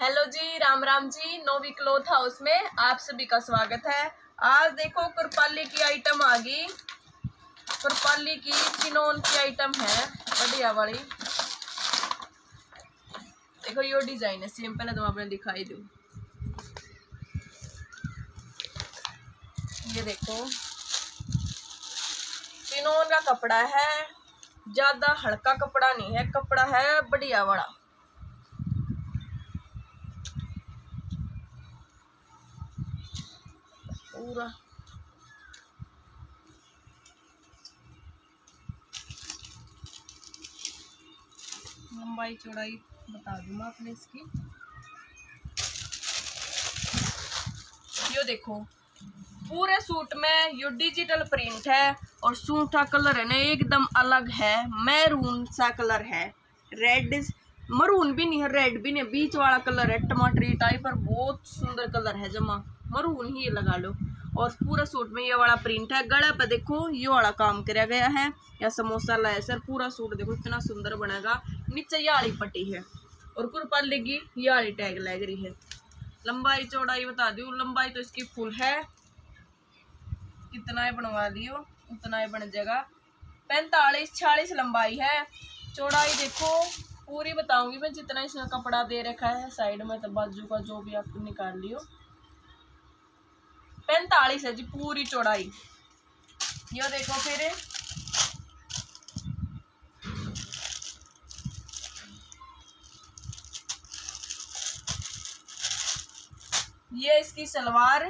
Hello जी, Ram Ram ji नोवी cloth house में आप सभी का स्वागत है। आज देखो कुरपाली की आइटम आ गई। कुरपाली की चिनोन की आइटम है, बढ़िया वाली। देखो, यो डिज़ाइन है सेम पहले तुम आपने दिखाई दू। ये देखो। चिनोन का कपड़ा है, ज़्यादा हल्का कपड़ा नहीं है, कपड़ा है बढ़िया वाला। पूरा। लंबाई चौड़ाई बता दूँ मैं आपने इसकी। यो देखो, पूरे सूट में यो डिजिटल प्रिंट है और सूट का कलर है ना, एकदम अलग है। मैरून सा कलर है। रेड मरून भी नहीं है रेड भी नहीं बीच वाला कलर है, टमाटरी टाइप पर बहुत सुंदर कलर है जमा। मरून ही लगा लो। और पूरा सूट में ये वाला प्रिंट है। गला पे देखो, ये वाला काम किया गया है। या समोसा लाया सर पूरा सूट देखो, इतना सुंदर बनेगा। नीचे ये वाली पट्टी है। और कुरपा लेगी ये वाली टैग लग रही है। लंबाई चौड़ाई बता दू लंबाई तो इसकी फुल है। कितना ही बनवा लियो उतना ही बन जाएगा। पैंतालीस, छियालीस लंबाई है। चौड़ाई देखो, पूरी बताऊँगी मैं, जितना इसमें कपड़ा दे रखा है, साइड में तो बाजू का जो भी आप निकाल लियो। पैंतालीस है जी, पूरी चौड़ाई। ये देखो फिर। ये इसकी सलवार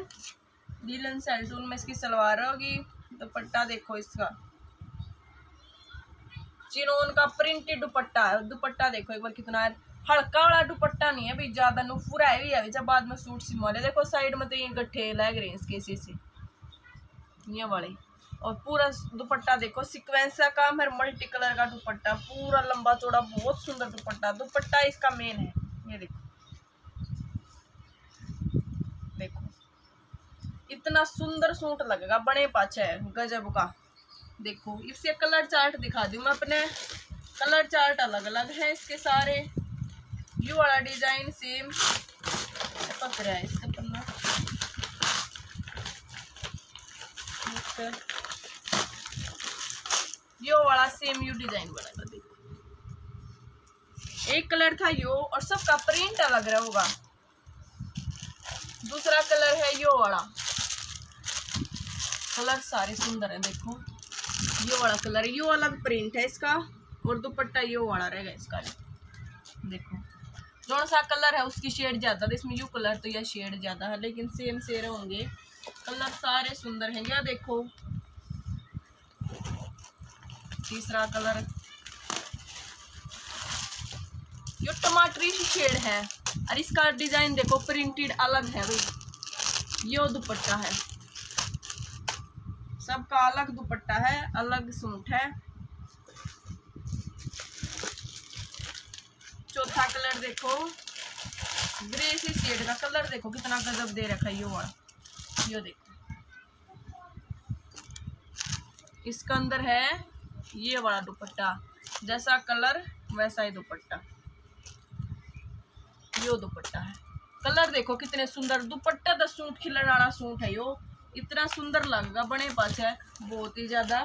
डीलन सेल्टून में इसकी सलवार होगी। दुपट्टा देखो इसका। चिनोन का प्रिंटेड दुपट्टा है। दुपट्टा देखो एक बार कितना है। हल्का वाला दुपट्टा नहीं है भाई ज़्यादा नुफुरा है, भी है जब बाद में सूट सिमवा ले देखो साइड में तो ये गट्ठे लग रहे हैं इसके सी से ये वाले। और पूरा दुपट्टा देखो सिक्वेंस का काम है मल्टी कलर का दुपट्टा, पूरा लंबा चौड़ा, बहुत सुंदर दुपट्टा। दुपट्टा इसका मेन है, ये देखो। देखो। इतना सुंदर सूट लगेगा, बड़े पाचे है, गजब का। देखो इससे कलर चार्ट दिखा दू मैं अपने। कलर चार्ट अलग अलग है इसके सारे। यू वाला डिज़ाइन सेम। पक रहा इसका पन्ना। यो वाला सेम, यू डिज़ाइन बनेगा देखो। एक कलर था यो, और सबका प्रिंट अलग रहा होगा। दूसरा कलर है यो वाला। कलर सारे सुंदर है, देखो। यो वाला कलर, यो वाला प्रिंट है इसका, और दुपट्टा यो वाला रहेगा इसका। देखो। जो सा कलर है उसकी शेड ज़्यादा तो इसमें यू कलर तो यह शेड ज़्यादा है, लेकिन सेम सेर होंगे। कलर सारे सुंदर हैं, यह देखो। तीसरा कलर। यो टमाटरी शेड है, और इसका डिज़ाइन देखो प्रिंटेड अलग है भाई। यो दुपट्टा है। सबका अलग दुपट्टा है, अलग सूट है। चौथा कलर देखो। ग्रे सी शेड का कलर देखो, कितना गजब दे रखा है ये वाला। ये देखो। इसका अंदर है ये वाला दुपट्टा, जैसा कलर, वैसा ही दुपट्टा। यो दुपट्टा है। कलर देखो कितने सुंदर, दुपट्टा तो सूट खिलने वाला सूट है यो। इतना सुंदर लगेगा बने पास है बहुत ही ज़्यादा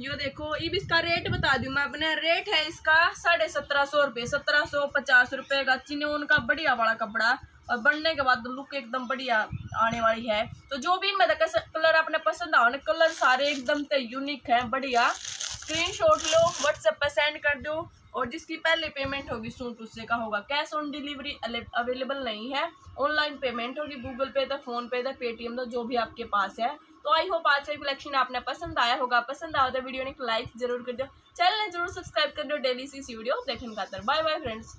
यो देखो अब इसका रेट बता दू मैं अपने रेट है इसका साढ़े सत्रह सौ रुपये। सत्रह सौ पचास रुपये का चिन्होन का बढ़िया वाला कपड़ा। और बनने के बाद लुक एकदम बढ़िया आने वाली है। तो जो भी इनमें कलर अपने पसंद आओ ना कलर सारे एकदम तो यूनिक है, बढ़िया। स्क्रीनशॉट लो व्हाट्सएप पर सेंड कर दो। और जिसकी पहले पेमेंट होगी सूट उससे का होगा कैश ऑन डिलीवरी अवेलेबल नहीं है। ऑनलाइन पेमेंट होगी गूगल पे था फ़ोन पे था पेटीएम था जो भी आपके पास है। तो आई होप आज का कलेक्शन आपने पसंद आया होगा। पसंद आया तो वीडियो ने लाइक ज़रूर कर दो चैनल ने ज़रूर सब्सक्राइब कर दो डेली सी वीडियो देखने खातर बाय बाय फ्रेंड्स